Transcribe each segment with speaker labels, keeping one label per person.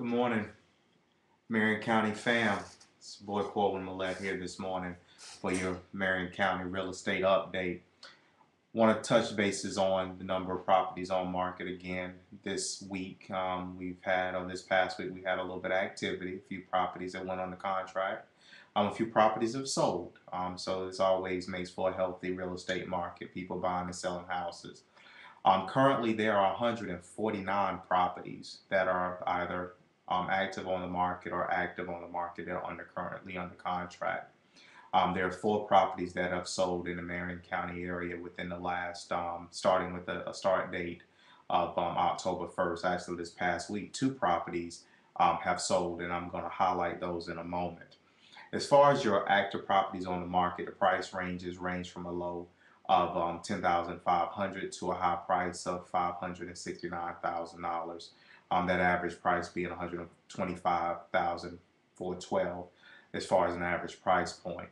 Speaker 1: Good morning, Marion County fam. It's boy Corwyn Melette here this morning for your Marion County real estate update. Want to touch bases on the number of properties on market again this week. Um, we've had, on this past week, we had a little bit of activity, a few properties that went under contract. Um, a few properties have sold. Um, so this always makes for a healthy real estate market, people buying and selling houses. Um, currently, there are 149 properties that are either um, active on the market or active on the market that are under currently under contract. Um, there are four properties that have sold in the Marion County area within the last, um, starting with a, a, start date of um, October 1st. Actually, this past week, two properties um, have sold, and I'm going to highlight those in a moment. As far as your active properties on the market, the price ranges range from a low of um, 10500 to a high price of $569,000 um, that average price being 125,000 for 12 as far as an average price point.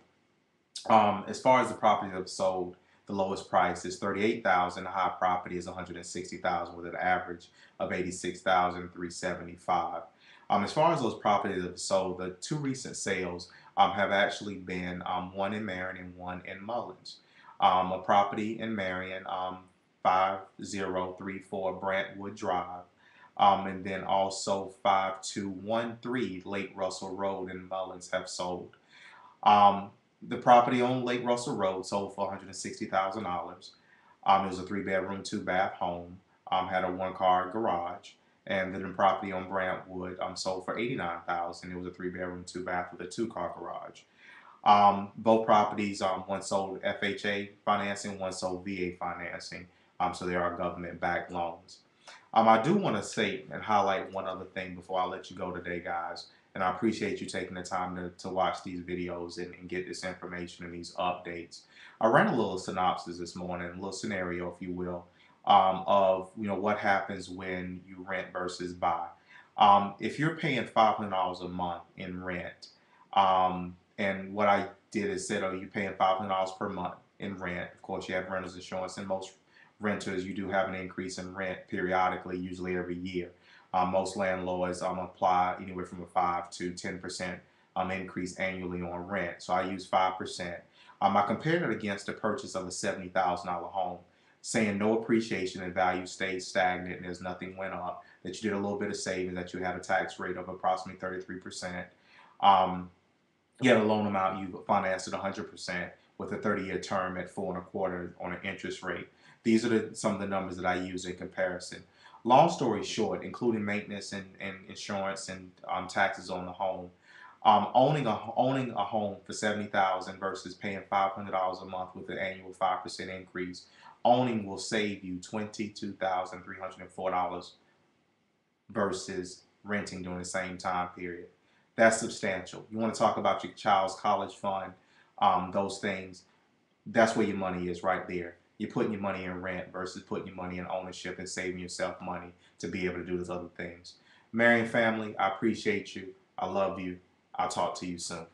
Speaker 1: Um, as far as the properties that have sold, the lowest price is 38,000. The high property is 160,000 with an average of 86,375. Um, as far as those properties that have sold, the two recent sales um, have actually been um, one in Marion and one in Mullins. Um, a property in Marion, um, 5034 Brantwood Drive, um, and then also 5213 Lake Russell Road in Mullins have sold. Um, the property on Lake Russell Road sold for $160,000. Um, it was a three bedroom, two bath home, um, had a one car garage. And then the property on Brantwood um, sold for 89,000. It was a three bedroom, two bath with a two car garage. Um, both properties, um, one sold FHA financing, one sold VA financing. Um, so there are government backed loans. Um, I do want to say and highlight one other thing before I let you go today, guys. And I appreciate you taking the time to, to watch these videos and, and get this information and these updates. I ran a little synopsis this morning, a little scenario, if you will, um, of you know what happens when you rent versus buy. Um, if you're paying $500 a month in rent, um, and what I did is said, oh, you're paying $500 per month in rent. Of course, you have renter's insurance, in most renters, you do have an increase in rent periodically, usually every year. Um, most landlords um, apply anywhere from a 5 to 10% um, increase annually on rent. So I use 5%. Um, I compared it against the purchase of a $70,000 home, saying no appreciation and value stayed stagnant and there's nothing went up, that you did a little bit of savings, that you had a tax rate of approximately 33%. Um, you had a loan amount you financed at 100% with a 30-year term at four and a quarter on an interest rate. These are the, some of the numbers that I use in comparison. Long story short, including maintenance and, and insurance and um, taxes on the home, um, owning a owning a home for seventy thousand versus paying five hundred dollars a month with an annual five percent increase, owning will save you twenty two thousand three hundred and four dollars versus renting during the same time period. That's substantial. You want to talk about your child's college fund, um, those things. That's where your money is right there you're putting your money in rent versus putting your money in ownership and saving yourself money to be able to do those other things. Marion family, I appreciate you. I love you. I'll talk to you soon.